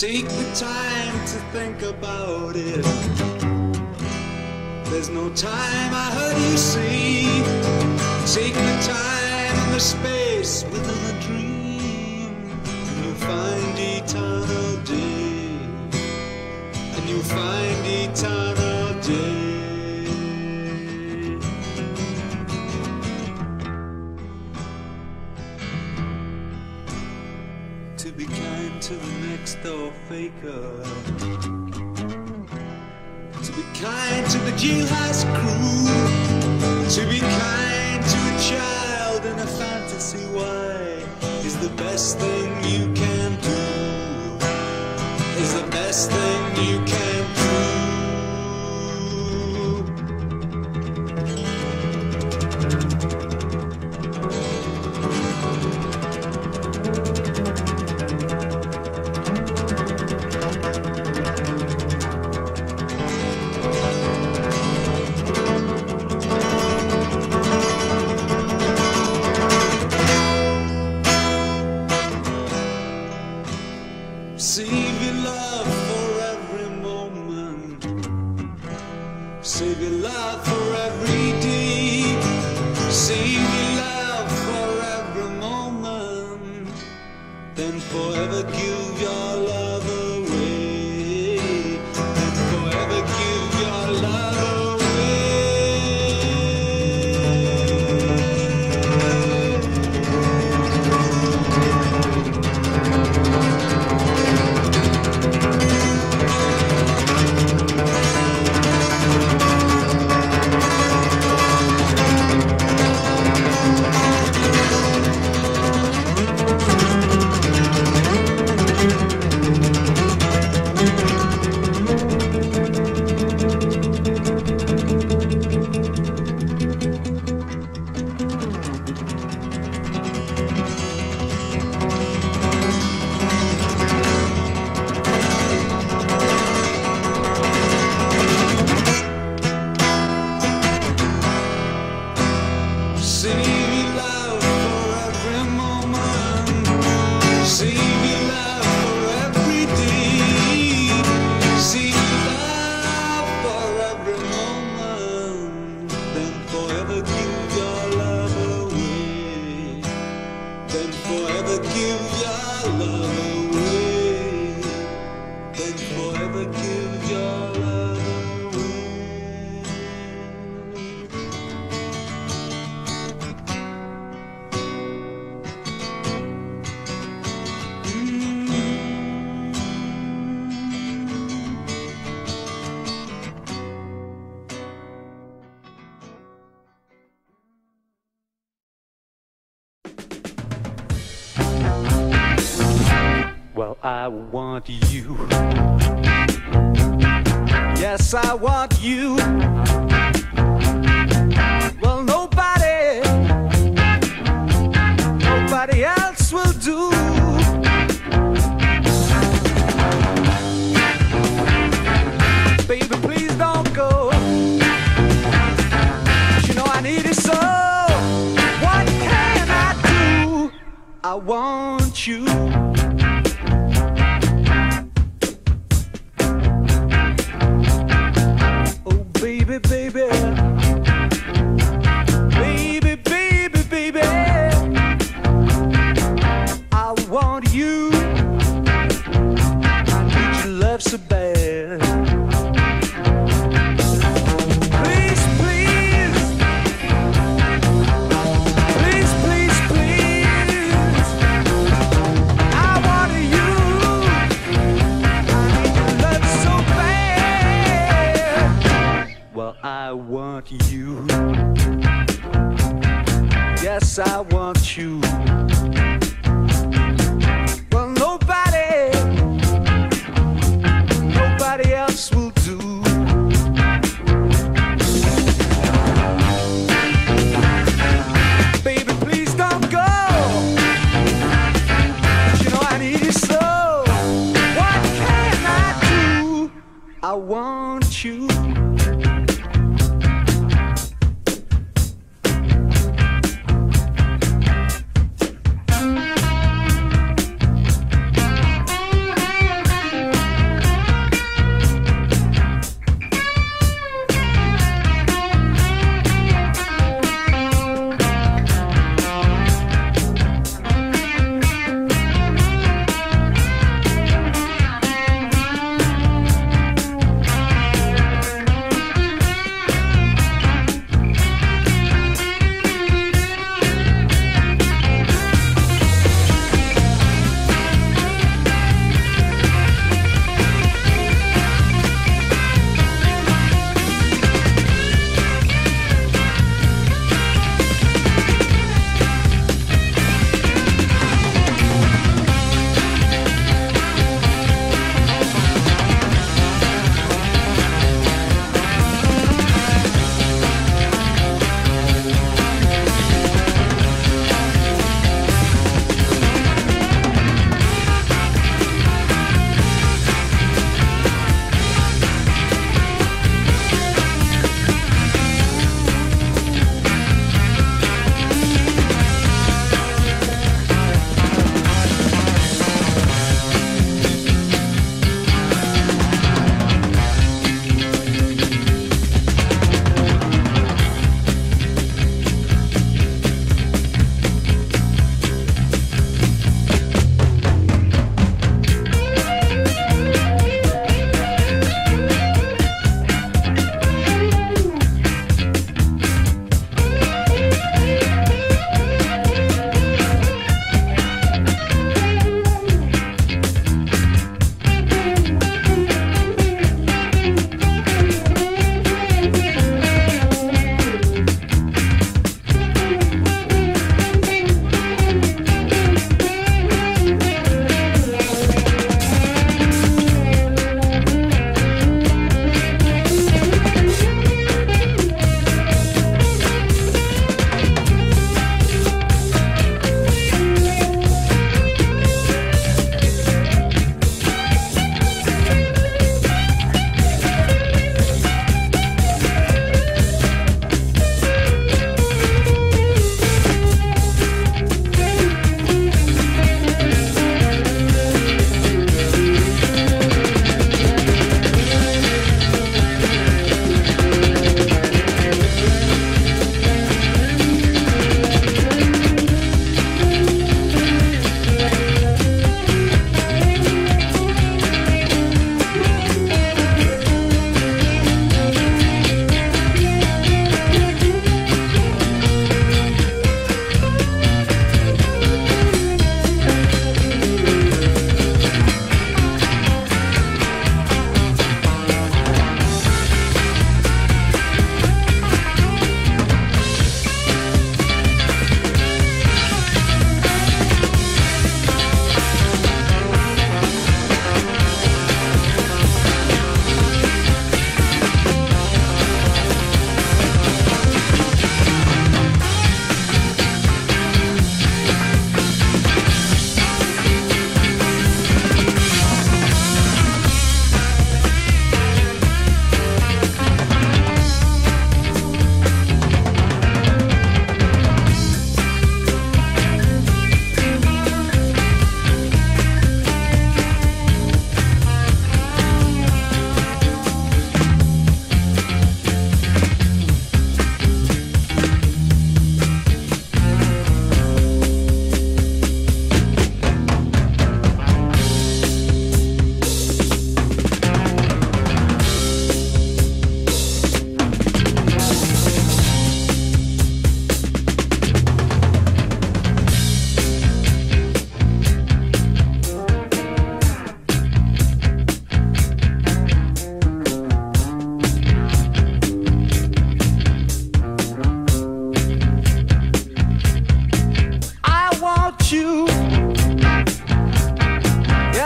Take the time to think about it. There's no time, I heard you say. Take the time and the space faker. To be kind to the jailhouse crew. To be kind to a child in a fantasy. Why is the best thing you can do? Is the best thing you can I want you. Yes, I want you. Well, nobody, nobody else will do. Baby, please don't go. You know I need it so. What can I do? I want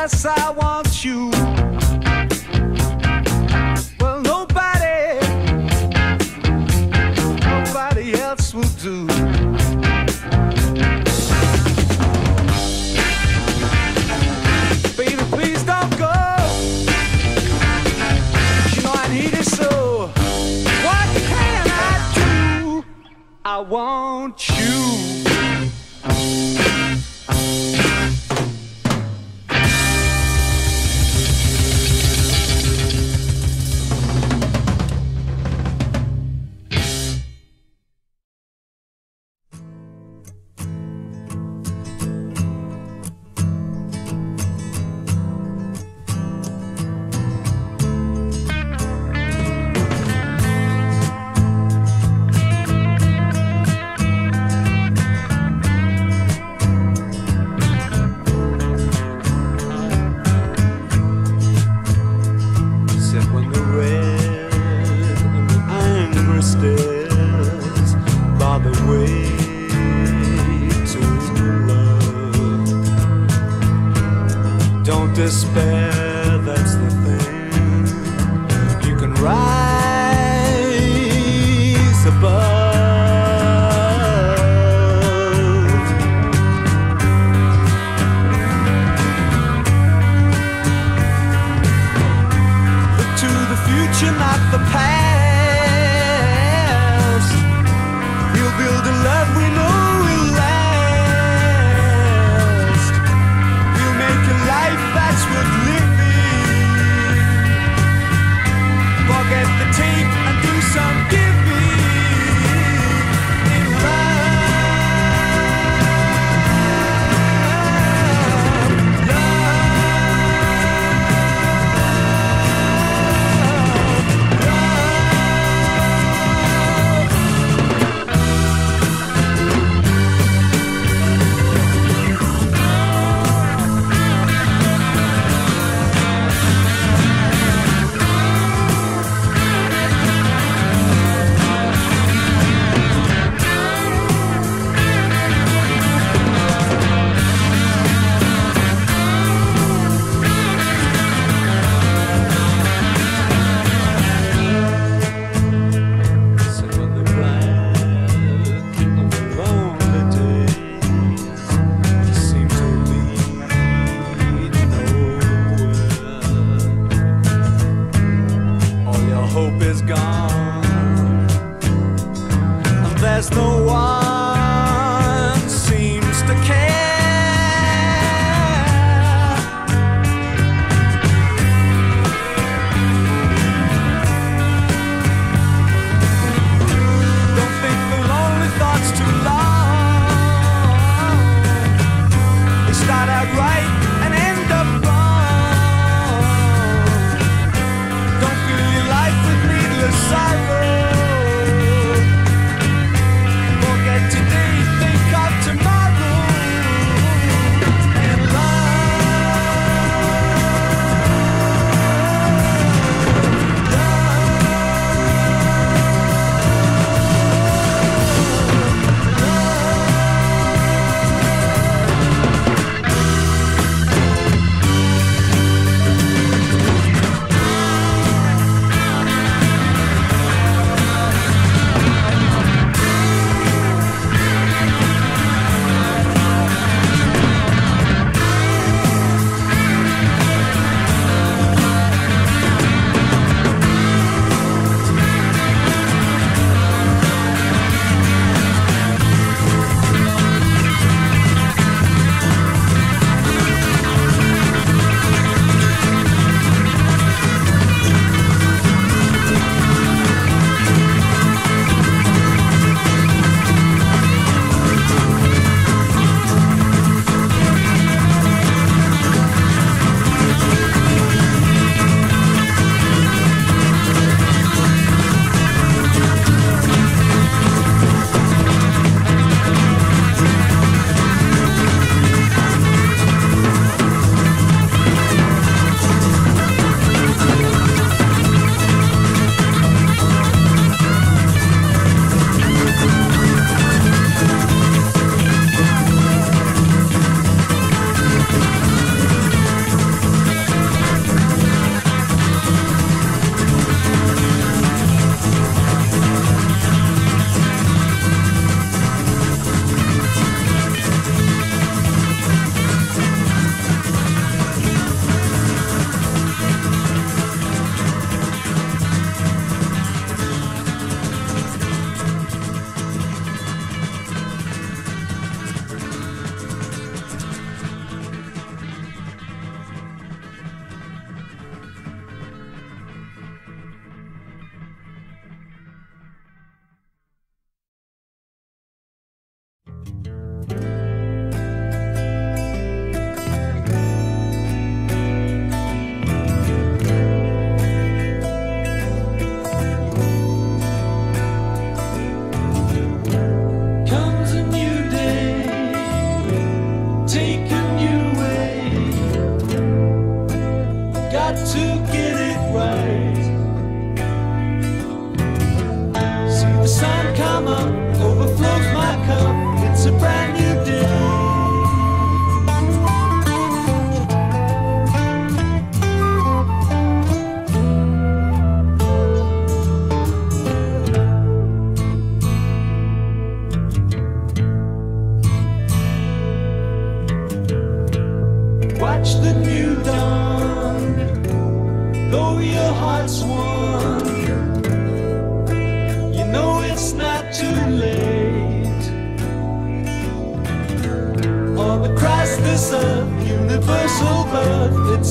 yes, I want you.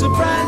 surprise.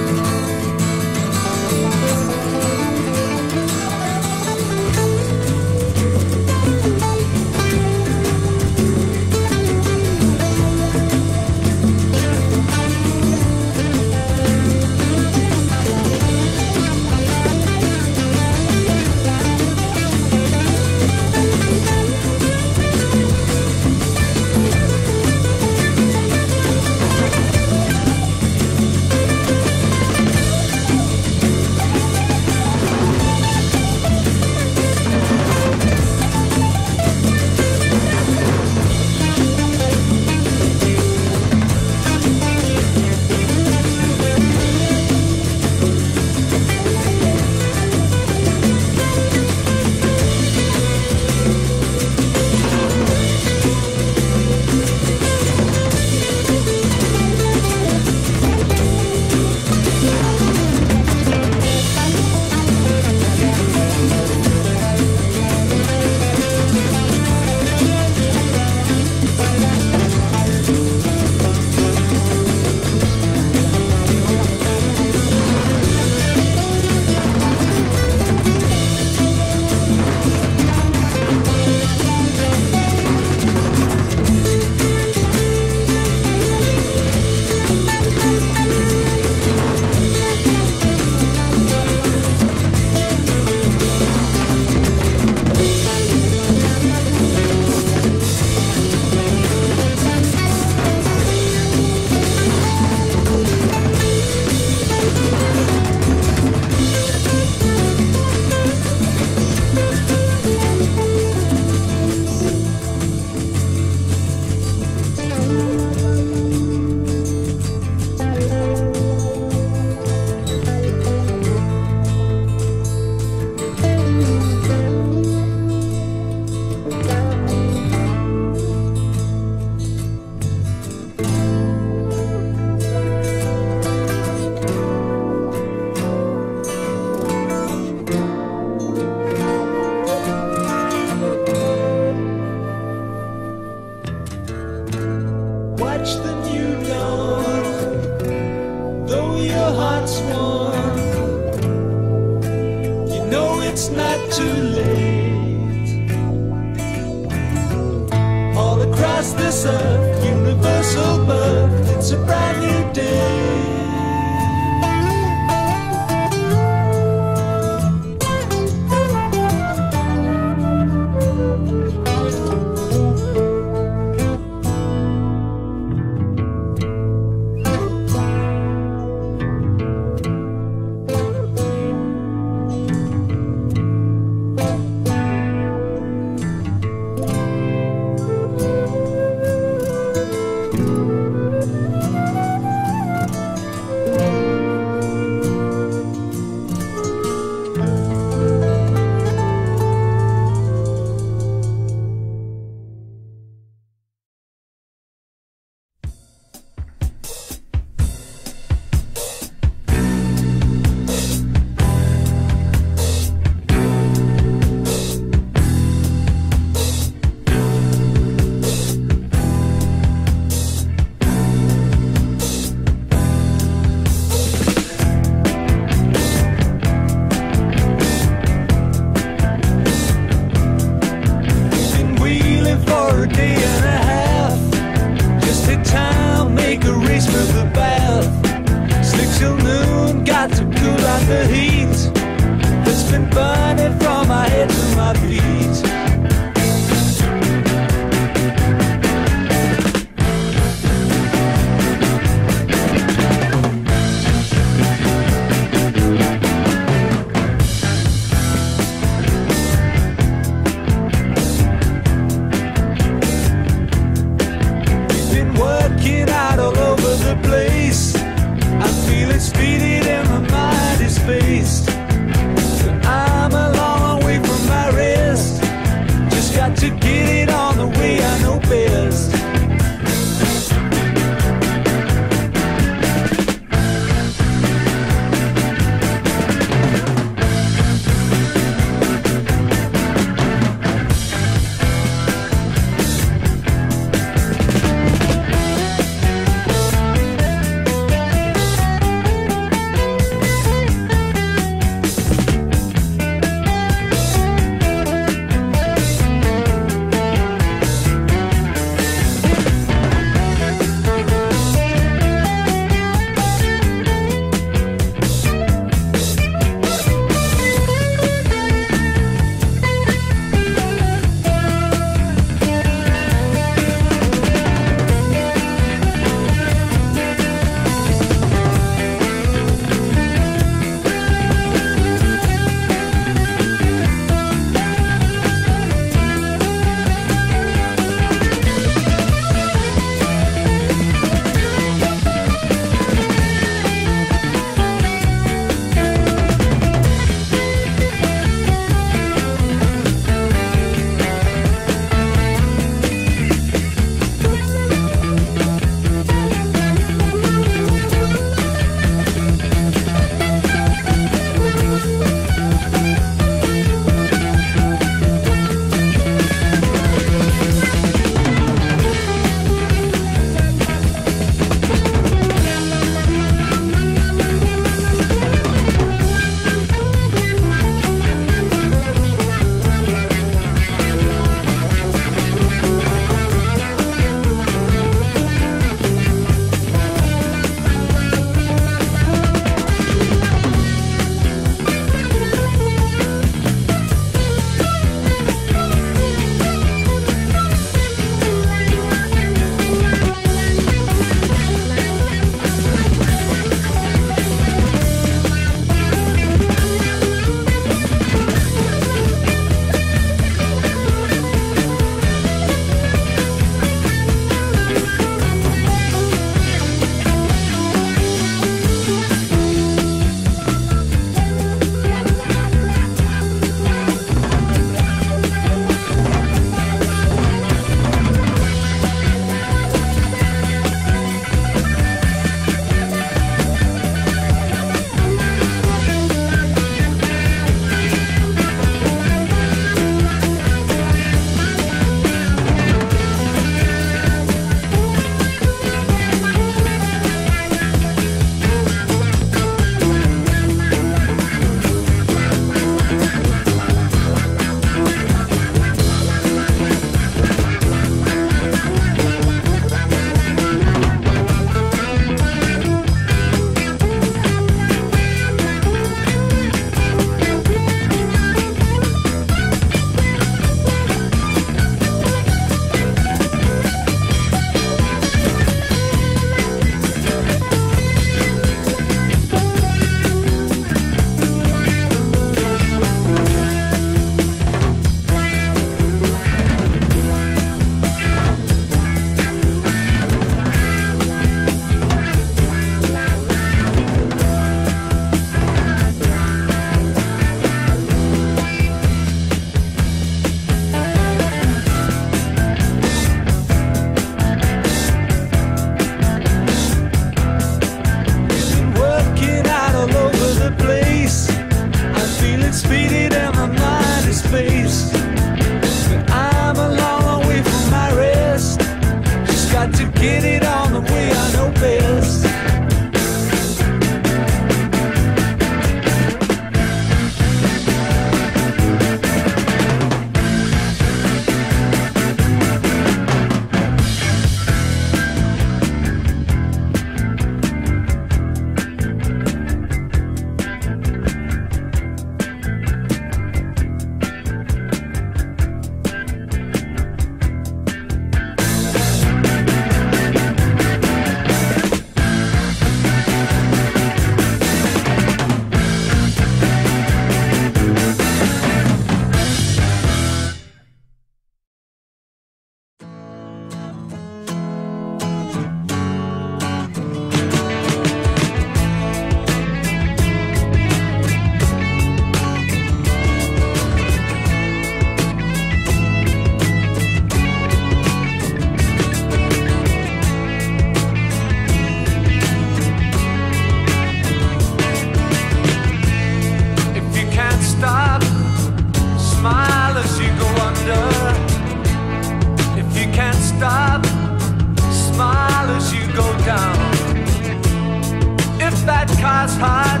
that car's hot,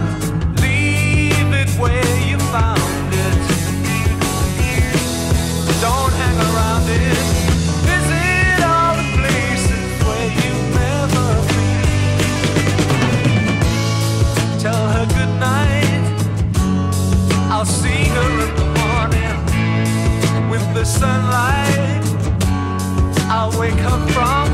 leave it where you found it. Don't hang around it. Visit all the places where you've been. Tell her good I'll see her in the morning with the sunlight. I'll wake her from.